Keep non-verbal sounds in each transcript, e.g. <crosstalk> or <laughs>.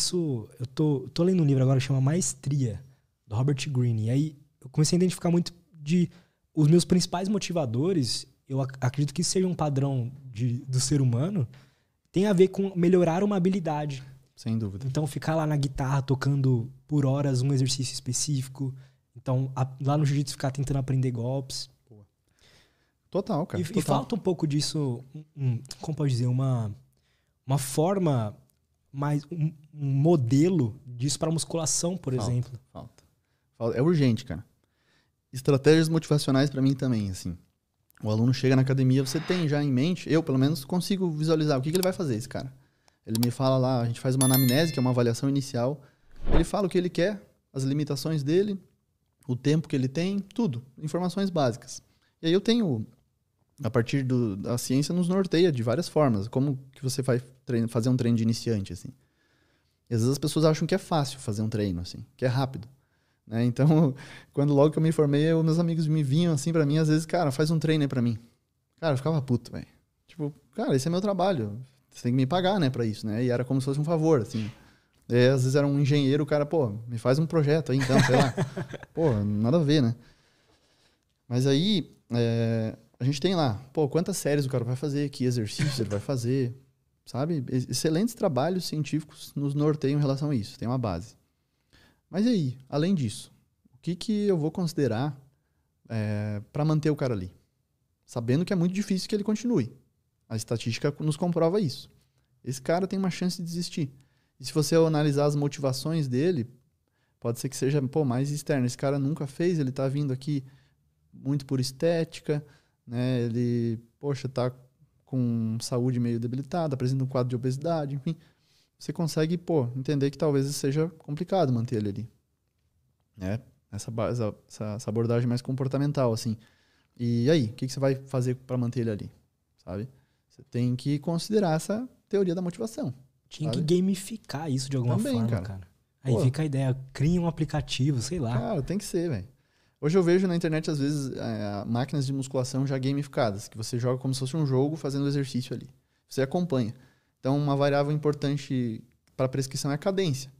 isso. Eu tô, tô lendo um livro agora que chama Maestria, do Robert Greene. E aí eu comecei a identificar muito de. Os meus principais motivadores, eu ac acredito que seja um padrão de, do ser humano, tem a ver com melhorar uma habilidade. Sem dúvida. Então, ficar lá na guitarra tocando por horas um exercício específico. Então, a, lá no jiu-jitsu ficar tentando aprender golpes. Total, cara. E, total. e falta um pouco disso, um, como pode dizer, uma, uma forma, mais um, um modelo disso para musculação, por Falta, exemplo. Falta. falta. É urgente, cara. Estratégias motivacionais para mim também, assim. O aluno chega na academia, você tem já em mente, eu pelo menos consigo visualizar o que, que ele vai fazer, esse cara. Ele me fala lá, a gente faz uma anamnese, que é uma avaliação inicial. Ele fala o que ele quer, as limitações dele, o tempo que ele tem, tudo. Informações básicas. E aí eu tenho, a partir do, da ciência, nos norteia de várias formas. Como que você vai treino, fazer um treino de iniciante, assim. E às vezes as pessoas acham que é fácil fazer um treino, assim, que é rápido. Né? <laughs> Então, quando logo que eu me formei, eu, meus amigos me vinham assim para mim, às vezes, cara, faz um treino aí pra mim. Cara, eu ficava puto, velho. Tipo, cara, esse é meu trabalho. Você tem que me pagar, né, pra isso, né? E era como se fosse um favor, assim. E, às vezes era um engenheiro, o cara, pô, me faz um projeto aí então, sei lá. <laughs> pô, nada a ver, né? Mas aí, é, a gente tem lá, pô, quantas séries o cara vai fazer, que exercícios ele vai fazer, sabe? Excelentes trabalhos científicos nos norteiam em relação a isso, tem uma base. Mas e aí, além disso, o que, que eu vou considerar é, para manter o cara ali? Sabendo que é muito difícil que ele continue. A estatística nos comprova isso. Esse cara tem uma chance de desistir. E se você analisar as motivações dele, pode ser que seja pô, mais externo. Esse cara nunca fez, ele está vindo aqui muito por estética, né? Ele, poxa, tá com saúde meio debilitada, apresenta um quadro de obesidade, enfim. Você consegue, pô, entender que talvez seja complicado manter ele ali. Né? Essa, essa, essa abordagem mais comportamental, assim. E aí, o que, que você vai fazer para manter ele ali? Sabe? Você tem que considerar essa teoria da motivação. Tinha sabe? que gamificar isso de alguma Também, forma, cara. cara. Aí Pô. fica a ideia, cria um aplicativo, sei lá. Cara, tem que ser, velho. Hoje eu vejo na internet, às vezes, é, máquinas de musculação já gamificadas, que você joga como se fosse um jogo fazendo exercício ali. Você acompanha. Então, uma variável importante para a prescrição é a cadência.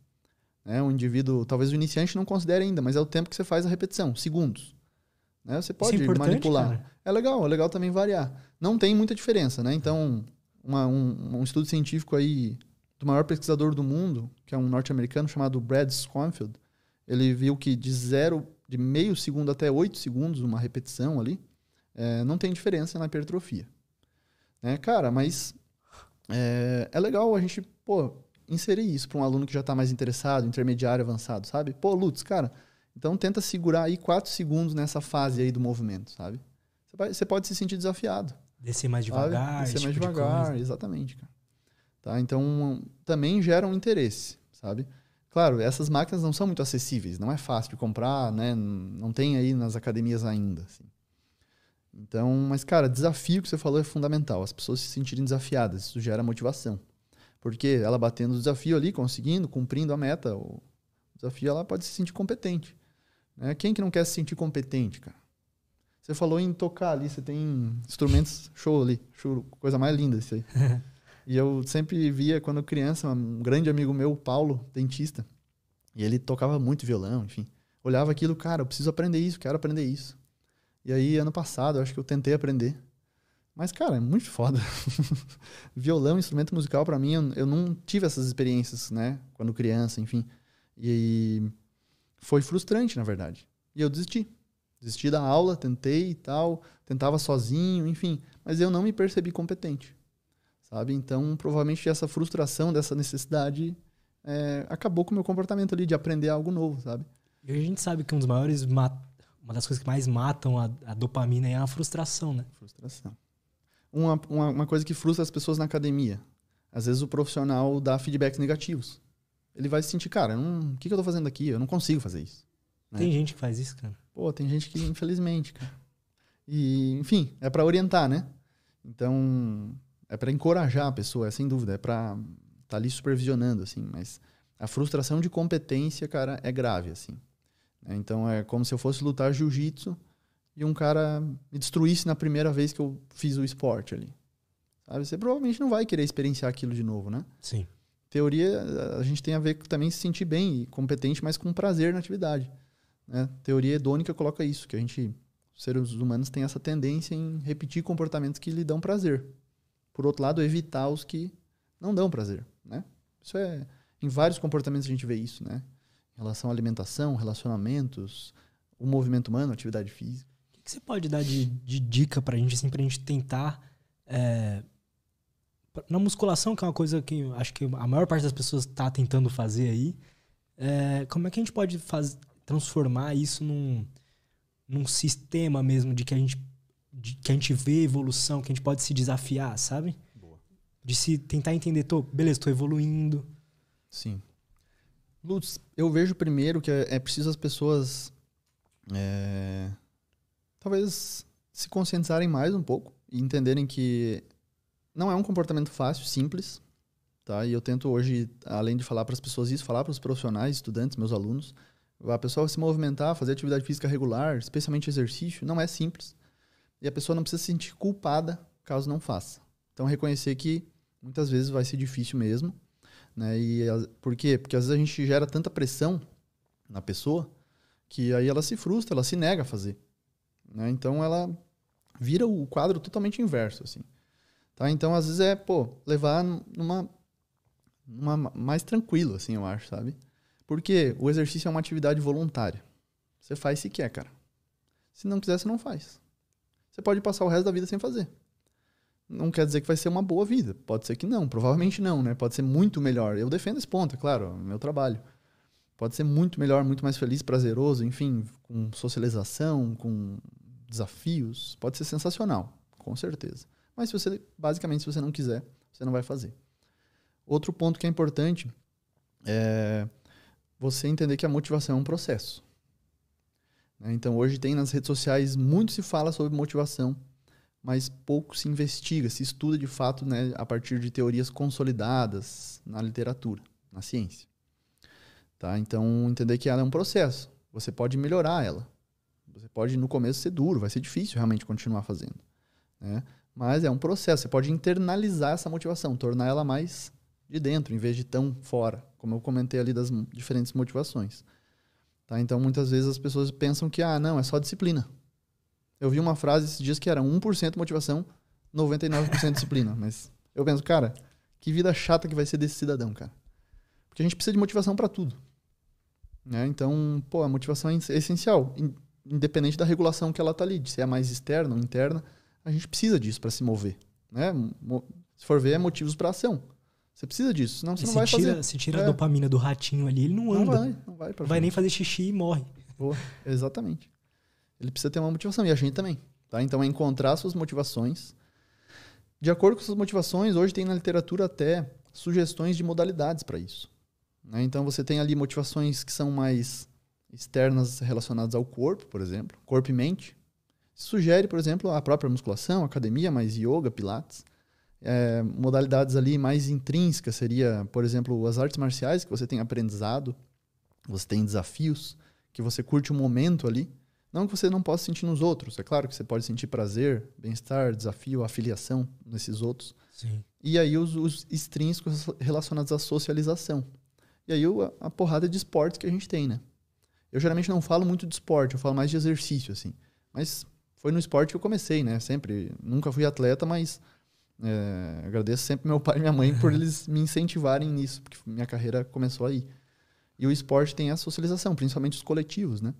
Né? O indivíduo, talvez o iniciante não considere ainda, mas é o tempo que você faz a repetição, segundos. Né? Você pode Isso é manipular. cara. É legal, é legal também variar. Não tem muita diferença, né? Então, uma- um, um estudo científico aí do maior pesquisador do mundo, que é um norte-americano chamado Brad Schoenfeld, ele viu que de zero, de meio segundo até oito segundos, uma repetição ali, é, não tem diferença na hipertrofia. Né? Cara, mas é, é legal a gente, pô, inserir isso para um aluno que já está mais interessado, intermediário, avançado, sabe? Pô, Lutz, cara, então tenta segurar aí quatro segundos nessa fase aí do movimento, sabe? Você, vai- você pode se sentir desafiado. Descer mais sabe? devagar, Descer esse mais tipo de devagar, coisa. exatamente, cara. Tá? Então, também gera um interesse, sabe? Claro, essas máquinas não são muito acessíveis, não é fácil de comprar, né? Não tem aí nas academias ainda, assim. Então, mas cara, desafio que você falou é fundamental, as pessoas se sentirem desafiadas, isso gera motivação. Porque ela batendo o desafio ali, conseguindo, cumprindo a meta, o desafio, ela pode se sentir competente. Né? Quem que não quer se sentir competente, cara? Você falou em tocar ali, você tem instrumentos show ali, show, coisa mais linda isso aí. <laughs> e eu sempre via quando criança, um grande amigo meu, Paulo, dentista, e ele tocava muito violão, enfim. Olhava aquilo, cara, eu preciso aprender isso, quero aprender isso. E aí, ano passado, eu acho que eu tentei aprender. Mas, cara, é muito foda. <laughs> Violão, instrumento musical, pra mim, eu, eu não tive essas experiências, né? Quando criança, enfim. E foi frustrante, na verdade. E eu desisti. Desisti da aula, tentei e tal, tentava sozinho, enfim. Mas eu não me percebi competente, sabe? Então, provavelmente essa frustração, dessa necessidade, é, acabou com o meu comportamento ali de aprender algo novo, sabe? E a gente sabe que um dos maiores. ma- Uma das coisas que mais matam a, a dopamina é a frustração, né? Frustração. Uma, uma, uma coisa que frustra as pessoas na academia. Às vezes o profissional dá feedbacks negativos. Ele vai se sentir, cara, o que, que eu tô fazendo aqui? Eu não consigo fazer isso. né? Tem gente que faz isso, cara. Pô, tem gente que, infelizmente, cara. E, enfim, é pra orientar, né? Então, é pra encorajar a pessoa, é sem dúvida, é pra tá ali supervisionando, assim, mas a frustração de competência, cara, é grave, assim. né? Então, é como se eu fosse lutar jiu-jitsu e um cara me destruísse na primeira vez que eu fiz o esporte ali. Sabe? Você provavelmente não vai querer experienciar aquilo de novo, né? Sim. teoria a gente tem a ver com também se sentir bem e competente, mas com prazer na atividade. Né? Teoria hedônica coloca isso, que a gente, seres humanos, tem essa tendência em repetir comportamentos que lhe dão prazer. Por outro lado, evitar os que não dão prazer. Né? Isso é. Em vários comportamentos a gente vê isso, né? Em relação à alimentação, relacionamentos, o movimento humano, atividade física. O que você pode dar de, de dica pra gente, assim, pra gente tentar. É, na musculação, que é uma coisa que acho que a maior parte das pessoas está tentando fazer aí, é, como é que a gente pode faz, transformar isso num, num sistema mesmo de que a gente que a gente vê evolução, que a gente pode se desafiar, sabe? Boa. De se tentar entender, tô, beleza, estou evoluindo. Sim. Lutz, eu vejo primeiro que é, é preciso as pessoas é, talvez se conscientizarem mais um pouco e entenderem que não é um comportamento fácil, simples, tá? E eu tento hoje, além de falar para as pessoas isso, falar para os profissionais, estudantes, meus alunos, a pessoa se movimentar, fazer atividade física regular, especialmente exercício, não é simples. E a pessoa não precisa se sentir culpada caso não faça. Então reconhecer que muitas vezes vai ser difícil mesmo, né? E por quê? Porque às vezes a gente gera tanta pressão na pessoa que aí ela se frustra, ela se nega a fazer. Né? Então ela vira o quadro totalmente inverso, assim. Tá? Então às vezes é, pô, levar numa, numa mais tranquilo, assim, eu acho, sabe? Porque o exercício é uma atividade voluntária. Você faz se quer, cara. Se não quiser, você não faz. Você pode passar o resto da vida sem fazer. Não quer dizer que vai ser uma boa vida. Pode ser que não, provavelmente não, né? Pode ser muito melhor. Eu defendo esse ponto, é claro, é meu trabalho pode ser muito melhor, muito mais feliz, prazeroso, enfim, com socialização, com desafios, pode ser sensacional, com certeza. Mas se você, basicamente, se você não quiser, você não vai fazer. Outro ponto que é importante é você entender que a motivação é um processo. Né? Então, hoje tem nas redes sociais muito se fala sobre motivação, mas pouco se investiga, se estuda de fato né, a partir de teorias consolidadas na literatura, na ciência. Tá? Então, entender que ela é um processo. Você pode melhorar ela. Você pode, no começo, ser duro, vai ser difícil realmente continuar fazendo. Né? Mas é um processo. Você pode internalizar essa motivação, tornar ela mais de dentro, em vez de tão fora, como eu comentei ali das diferentes motivações. Tá? Então, muitas vezes as pessoas pensam que, ah, não, é só disciplina. Eu vi uma frase esses dias que era 1% motivação, 99% disciplina. Mas eu penso, cara, que vida chata que vai ser desse cidadão, cara. Porque a gente precisa de motivação para tudo. Né? Então, pô, a motivação é essencial, independente da regulação que ela está ali, se é mais externa ou interna, a gente precisa disso para se mover. Né? Se for ver, é motivos para ação. Você precisa disso, senão você e não vai tira, fazer. Se tira é. a dopamina do ratinho ali, ele não anda. Não vai, não vai. Vai nem fazer xixi e morre. Boa, exatamente. Ele precisa ter uma motivação, e a gente também. Tá? Então é encontrar suas motivações. De acordo com suas motivações, hoje tem na literatura até sugestões de modalidades para isso. Né? Então você tem ali motivações que são mais externas relacionadas ao corpo, por exemplo, corpo e mente. Sugere, por exemplo, a própria musculação, academia, mais yoga, pilates. É, modalidades ali mais intrínsecas seria, por exemplo, as artes marciais, que você tem aprendizado, você tem desafios, que você curte o um momento ali. Não que você não possa sentir nos outros. É claro que você pode sentir prazer, bem-estar, desafio, afiliação nesses outros. Sim. E aí os, os extrínsecos relacionados à socialização. E aí a, a porrada de esportes que a gente tem, né? Eu geralmente não falo muito de esporte, eu falo mais de exercício, assim. Mas foi no esporte que eu comecei, né? Sempre, nunca fui atleta, mas é, agradeço sempre meu pai e minha mãe por <laughs> eles me incentivarem nisso, porque minha carreira começou aí. E o esporte tem a socialização, principalmente os coletivos, né?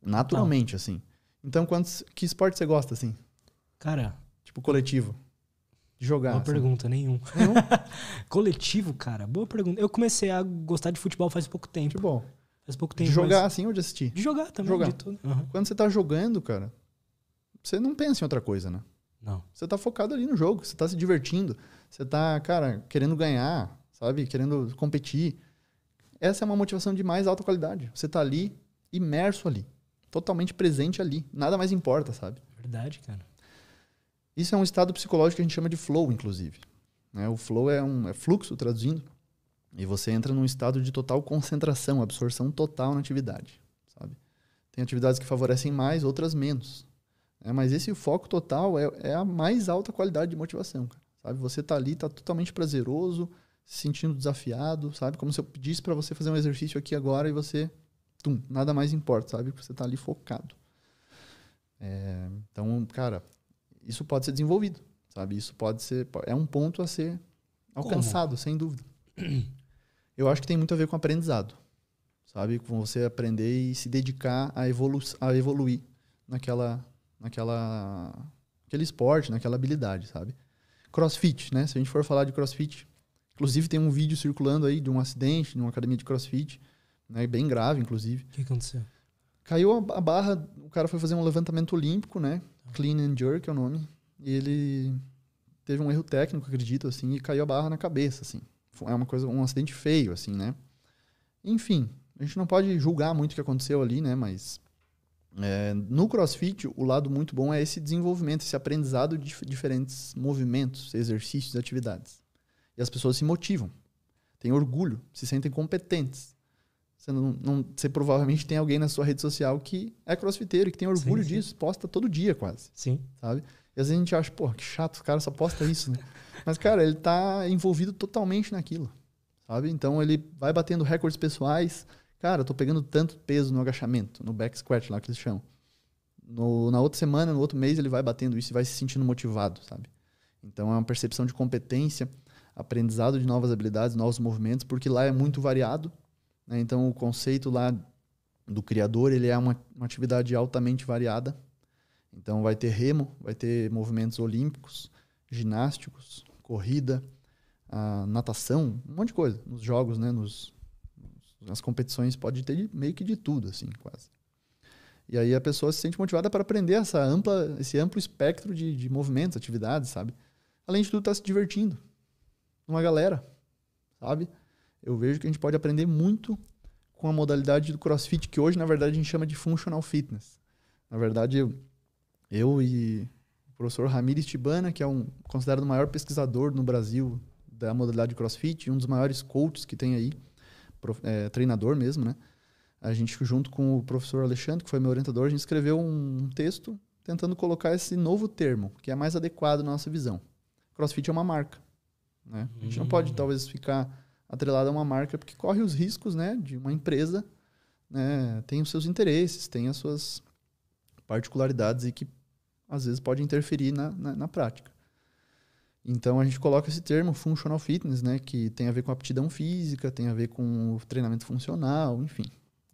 Naturalmente, não. assim. Então, quantos, que esporte você gosta, assim? Cara. Tipo coletivo de jogar? Boa assim? pergunta, nenhum. nenhum? <laughs> Coletivo, cara, boa pergunta. Eu comecei a gostar de futebol faz pouco tempo. Futebol. Faz pouco tempo. De jogar mas... assim ou de assistir? De jogar também, jogar. de tudo. Uhum. Quando você tá jogando, cara, você não pensa em outra coisa, né? Não. Você tá focado ali no jogo, você tá se divertindo, você tá, cara, querendo ganhar, sabe? Querendo competir. Essa é uma motivação de mais alta qualidade. Você tá ali, imerso ali, totalmente presente ali. Nada mais importa, sabe? Verdade, cara. Isso é um estado psicológico que a gente chama de flow, inclusive. Né? O flow é um é fluxo, traduzindo, e você entra num estado de total concentração, absorção total na atividade. Sabe? Tem atividades que favorecem mais, outras menos. Né? Mas esse foco total é, é, a mais alta qualidade de motivação. Cara, sabe? Você está ali, está totalmente prazeroso, se sentindo desafiado, sabe? Como se eu pedisse para você fazer um exercício aqui agora e você, tum, nada mais importa, sabe? Você tá ali focado. É, então, cara, isso pode ser desenvolvido, sabe? Isso pode ser, é um ponto a ser alcançado, Como? sem dúvida. <clears throat> Eu acho que tem muito a ver com aprendizado, sabe? Com você aprender e se dedicar a, evolu a evoluir naquela, naquela, aquele esporte, naquela habilidade, sabe? Crossfit, né? Se a gente for falar de crossfit, inclusive tem um vídeo circulando aí de um acidente de uma academia de crossfit, né? Bem grave, inclusive. O que aconteceu? Caiu a barra, o cara foi fazer um levantamento olímpico, né? Clean and Jerk é o nome. E ele teve um erro técnico, acredito, assim, e caiu a barra na cabeça, assim. É uma coisa, um acidente feio, assim, né? Enfim, a gente não pode julgar muito o que aconteceu ali, né? Mas é, no CrossFit, o lado muito bom é esse desenvolvimento, esse aprendizado de diferentes movimentos, exercícios, atividades. E as pessoas se motivam, têm orgulho, se sentem competentes. Você, não, não, você provavelmente tem alguém na sua rede social que é crossfiteiro e que tem orgulho sim, sim. disso, posta todo dia quase. Sim. Sabe? E às vezes a gente acha, pô, que chato, o cara só posta isso, né? <laughs> Mas, cara, ele tá envolvido totalmente naquilo. Sabe? Então ele vai batendo recordes pessoais. Cara, eu tô pegando tanto peso no agachamento, no back squat lá que eles chamam. No, na outra semana, no outro mês, ele vai batendo isso e vai se sentindo motivado, sabe? Então é uma percepção de competência, aprendizado de novas habilidades, novos movimentos, porque lá é muito variado né? Então, o conceito lá do criador ele é uma, uma atividade altamente variada. Então, vai ter remo, vai ter movimentos olímpicos, ginásticos, corrida, natação, um monte de coisa. Nos jogos, né? Nos, nas competições pode ter meio que de tudo, assim, quase. E aí a pessoa se sente motivada para aprender essa ampla, esse amplo espectro de, de movimentos, atividades, sabe? Além de tudo, tá se divertindo. Uma galera, sabe? eu vejo que a gente pode aprender muito com a modalidade do CrossFit, que hoje, na verdade, a gente chama de Functional Fitness. Na verdade, eu, eu e o professor Ramires Tibana, que é um considerado o maior pesquisador no Brasil da modalidade CrossFit, um dos maiores coaches que tem aí, é, treinador mesmo, né? A gente, junto com o professor Alexandre, que foi meu orientador, a gente escreveu um texto tentando colocar esse novo termo, que é mais adequado à nossa visão. CrossFit é uma marca. Né? A gente não pode, hum. talvez, ficar atrelada a uma marca, porque corre os riscos né, de uma empresa, né, tem os seus interesses, tem as suas particularidades e que às vezes pode interferir na, na, na prática. Então a gente coloca esse termo functional fitness, né, que tem a ver com aptidão física, tem a ver com treinamento funcional, enfim.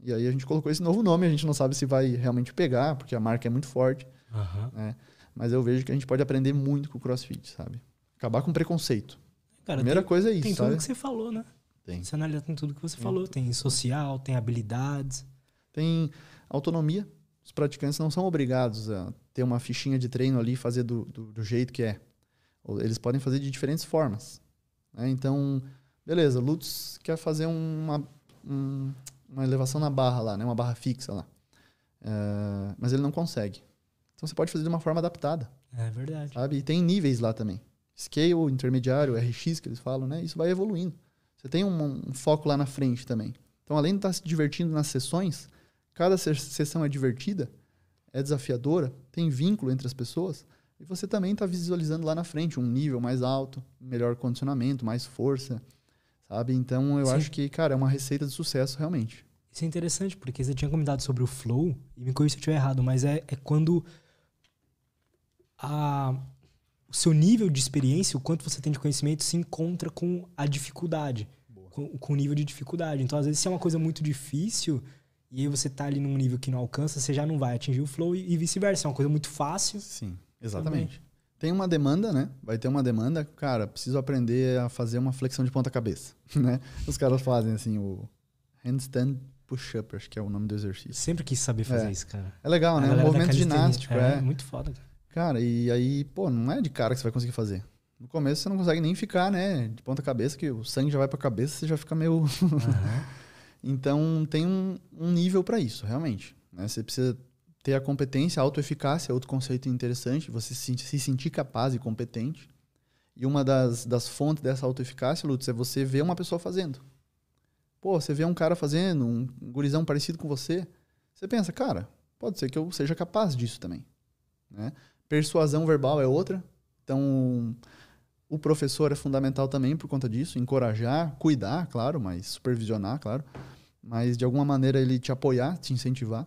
E aí a gente colocou esse novo nome, a gente não sabe se vai realmente pegar, porque a marca é muito forte. Uhum. Né? Mas eu vejo que a gente pode aprender muito com o CrossFit, sabe? Acabar com preconceito. Cara, Primeira tem, coisa é isso. Tem sabe? tudo que você falou, né? Tem. Você analisa tem tudo que você falou. Tem social, tem habilidades. Tem autonomia. Os praticantes não são obrigados a ter uma fichinha de treino ali e fazer do, do, do, jeito que é. Eles podem fazer de diferentes formas. Né? Então, beleza, Lutz quer fazer uma, um, uma elevação na barra lá, né? uma barra fixa lá. Uh, mas ele não consegue. Então você pode fazer de uma forma adaptada. É verdade. Sabe? E tem níveis lá também scale, intermediário, RX que eles falam, né? Isso vai evoluindo. Você tem um, um foco lá na frente também. Então, além de estar se divertindo nas sessões, cada sessão é divertida, é desafiadora, tem vínculo entre as pessoas, e você também está visualizando lá na frente um nível mais alto, melhor condicionamento, mais força, sabe? Então, eu Sim. acho que, cara, é uma receita de sucesso realmente. Isso é interessante, porque você tinha comentado sobre o flow, e me corrija se eu estiver errado, mas é, é quando a, o seu nível de experiência, o quanto você tem de conhecimento, se encontra com a dificuldade, com, com, o nível de dificuldade. Então, às vezes, se é uma coisa muito difícil e aí você tá ali num nível que não alcança, você já não vai atingir o flow e, e vice-versa. É uma coisa muito fácil. Sim, exatamente. Também. Tem uma demanda, né? Vai ter uma demanda, cara, preciso aprender a fazer uma flexão de ponta cabeça, <laughs> né? Os caras fazem assim o handstand push-up, acho que é o nome do exercício. Sempre quis saber fazer é. isso, cara. É legal, né? É um movimento ginástico, é, é. muito foda, cara. Cara, e aí, pô, não é de cara que você vai conseguir fazer. No começo você não consegue nem ficar, né, de ponta cabeça, que o sangue já vai pra cabeça, você já fica meio. Uhum. <laughs> então tem um, um nível para isso, realmente. Né? Você precisa ter a competência, a autoeficácia, outro conceito interessante, você se, se sentir capaz e competente. E uma das, das fontes dessa autoeficácia, Lutz, é você ver uma pessoa fazendo. Pô, você vê um cara fazendo, um gurizão parecido com você, você pensa, cara, pode ser que eu seja capaz disso também. Né? Persuasão verbal é outra. Então, O professor é fundamental também por conta disso, encorajar, cuidar, claro, mas supervisionar, claro. Mas de alguma maneira ele te apoiar, te incentivar.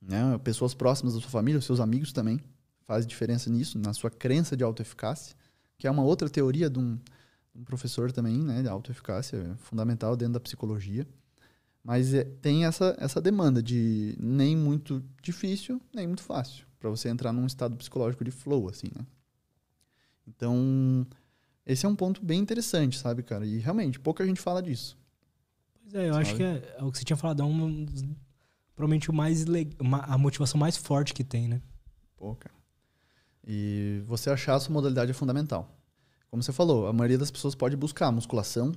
Né? Pessoas próximas da sua família, os seus amigos também faz diferença nisso, na sua crença de autoeficácia, que é uma outra teoria de um, um professor também, né, de autoeficácia, é fundamental dentro da psicologia. Mas é, tem essa, essa demanda de nem muito difícil, nem muito fácil, para você entrar num estado psicológico de flow, assim, né? Então, esse é um ponto bem interessante, sabe, cara? E realmente, pouca gente fala disso. Pois é, eu sabe? acho que é, é, o que você tinha falado, é um, provavelmente o mais a motivação mais forte que tem, né? Pô, cara. E você achar a sua modalidade é fundamental. Como você falou, a maioria das pessoas pode buscar musculação,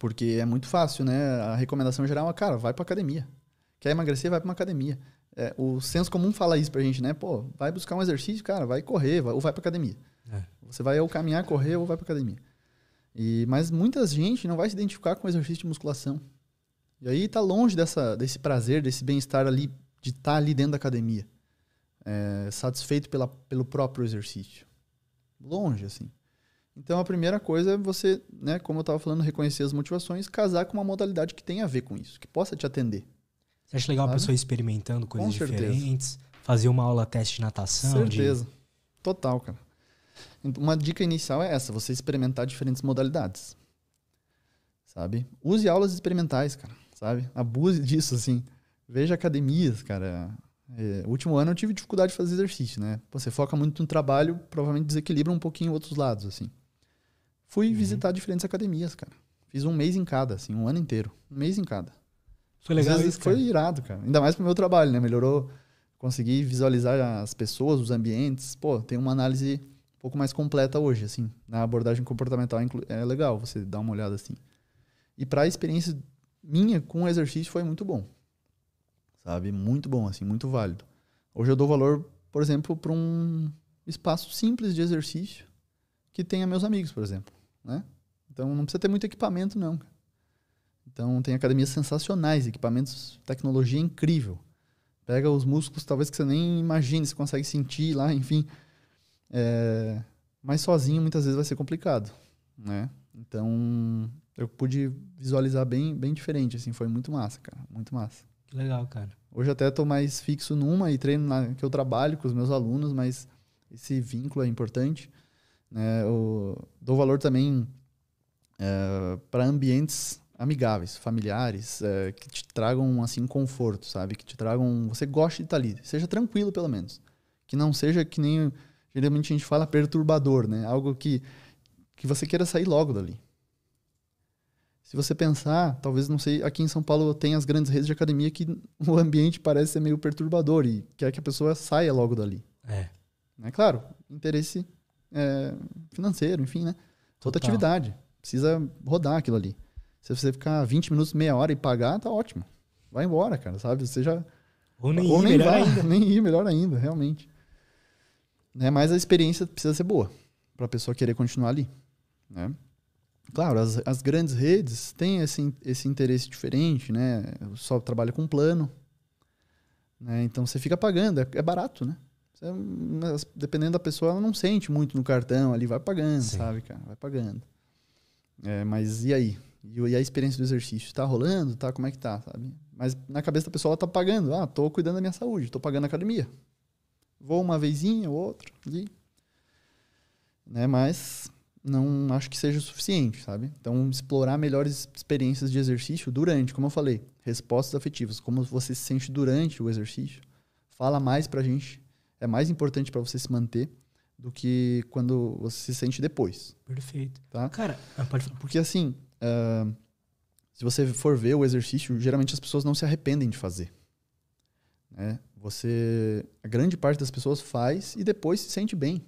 porque é muito fácil, né? A recomendação geral é, cara, vai pra academia. Quer emagrecer, vai pra uma academia. É, o senso comum fala isso pra gente, né? Pô, vai buscar um exercício, cara, vai correr, vai, ou vai pra academia. É. Você vai ou caminhar, correr, ou vai pra academia. E, mas muita gente não vai se identificar com o exercício de musculação. E aí tá longe dessa, desse prazer, desse bem-estar ali, de estar tá ali dentro da academia. É, satisfeito pela, pelo próprio exercício. Longe, assim. Então a primeira coisa é você, né, como eu estava falando, reconhecer as motivações, casar com uma modalidade que tenha a ver com isso, que possa te atender. Você acha legal sabe? a pessoa experimentando coisas diferentes, fazer uma aula teste de natação? Certeza. De... Total, cara. Uma dica inicial é essa, você experimentar diferentes modalidades. Sabe? Use aulas experimentais, cara, sabe? Abuse disso, assim. Veja academias, cara. É, último ano eu tive dificuldade de fazer exercício, né? Você foca muito no trabalho, provavelmente desequilibra um pouquinho outros lados, assim. Fui uhum. visitar diferentes academias, cara. Fiz um mês em cada, assim, um ano inteiro. Um mês em cada. Foi legal isso, Foi irado, cara. Ainda mais pro meu trabalho, né? Melhorou. Consegui visualizar as pessoas, os ambientes. Pô, tem uma análise um pouco mais completa hoje, assim. Na abordagem comportamental é legal você dar uma olhada assim. E para a experiência minha com o exercício foi muito bom. Sabe? Muito bom, assim, muito válido. Hoje eu dou valor, por exemplo, para um espaço simples de exercício que tenha meus amigos, por exemplo, né? Então não precisa ter muito equipamento não. Então tem academias sensacionais, equipamentos, tecnologia incrível. Pega os músculos talvez que você nem imagine, você consegue sentir lá, enfim. É... Mas sozinho muitas vezes vai ser complicado, né? Então eu pude visualizar bem, bem diferente, assim, foi muito massa, cara, muito massa. Que legal, cara. Hoje até estou mais fixo numa e treino na, que eu trabalho com os meus alunos, mas esse vínculo é importante. Né? Eu dou valor também é, para ambientes amigáveis, familiares, é, que te tragam assim conforto, sabe? Que te tragam, você goste de estar ali, seja tranquilo pelo menos, que não seja que nem geralmente a gente fala perturbador, né? Algo que que você queira sair logo dali. Se você pensar, talvez, não sei, aqui em São Paulo tem as grandes redes de academia que <laughs> o ambiente parece ser meio perturbador e quer que a pessoa saia logo dali. É. É claro, interesse é, financeiro, enfim, né? Outra atividade. Precisa rodar aquilo ali. Se você ficar 20 minutos, meia hora e pagar, tá ótimo. Vai embora, cara, sabe? Você já. Ou nem Ou ir, nem melhor vai, ainda. <laughs> Nem ir, melhor ainda, realmente. Né? Mas a experiência precisa ser boa para a pessoa querer continuar ali. Né? Claro, as, as grandes redes têm esse, esse interesse diferente, né? Só trabalha com plano. Né? Então você fica pagando, é, é barato, né? Você, dependendo da pessoa, ela não sente muito no cartão ali, vai pagando, Sim. sabe, cara? Vai pagando. É, mas e aí? E a experiência do exercício? Tá rolando? Tá? Como é que tá, sabe? Mas na cabeça da pessoa, ela tá pagando. Ah, tô cuidando da minha saúde, tô pagando a academia. Vou uma vezinha ou outra ali. Né? Mas não acho que seja o suficiente, sabe? Então, explorar melhores experiências de exercício durante, como eu falei, respostas afetivas, como você se sente durante o exercício, fala mais pra gente, é mais importante para você se manter do que quando você se sente depois. Perfeito. Tá? Cara, ah, pode falar. Porque assim, uh, se você for ver o exercício, geralmente as pessoas não se arrependem de fazer. Né? Você, a grande parte das pessoas faz e depois se sente bem.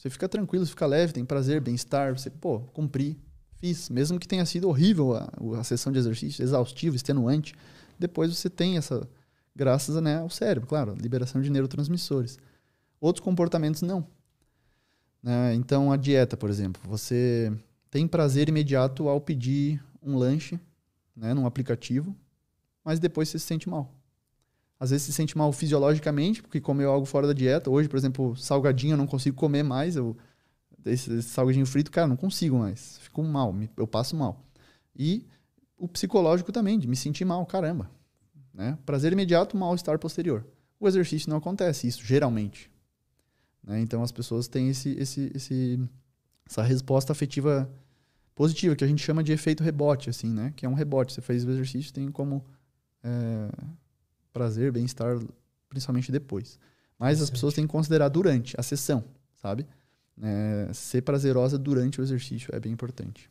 Você fica tranquilo, fica leve, tem prazer, bem-estar. Você, pô, cumpri, fiz. Mesmo que tenha sido horrível a, a sessão de exercício, exaustivo, extenuante, depois você tem essa, graças né, ao cérebro, claro, liberação de neurotransmissores. Outros comportamentos não. Né? Então, a dieta, por exemplo, você tem prazer imediato ao pedir um lanche né, num aplicativo, mas depois você se sente mal. Às vezes se sente mal fisiologicamente, porque comeu algo fora da dieta. Hoje, por exemplo, salgadinho eu não consigo comer mais. Eu esse, esse salgadinho frito, cara, não consigo mais. Fico mal, me- eu passo mal. E o psicológico também, de me sentir mal, caramba. Né? Prazer imediato, mal-estar posterior. O exercício não acontece isso, geralmente. Né? Então as pessoas têm esse, esse, esse, essa resposta afetiva positiva, que a gente chama de efeito rebote, assim, né? Que é um rebote. Você fez o exercício, tem como é, prazer, bem-estar, principalmente depois. Mas as pessoas têm que considerar durante a sessão, sabe? É, ser prazerosa durante o exercício é bem importante.